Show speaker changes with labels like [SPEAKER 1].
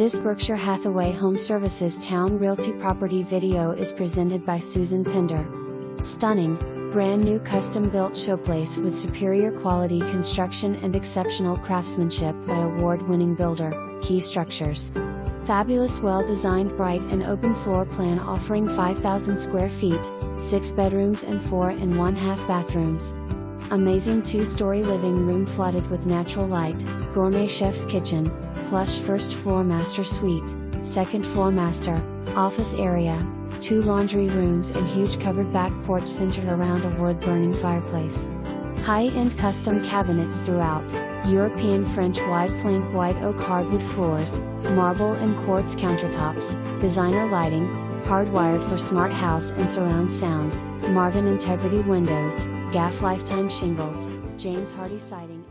[SPEAKER 1] This Berkshire Hathaway Home Services Towne Realty property video is presented by Susan Pender. Stunning, brand new custom built showplace with superior quality construction and exceptional craftsmanship by award winning builder, Key Structures. Fabulous well designed bright and open floor plan offering 5,000 square feet, 6 bedrooms and 4 and 1 half bathrooms. Amazing two story living room flooded with natural light, gourmet chef's kitchen, plush first floor master suite, second floor master, office area, two laundry rooms and huge covered back porch centered around a wood burning fireplace. High-end custom cabinets throughout, European French wide plank white oak hardwood floors, marble and quartz countertops, designer lighting, hardwired for smart house and surround sound, Marvin Integrity windows, GAF Lifetime shingles, James Hardie siding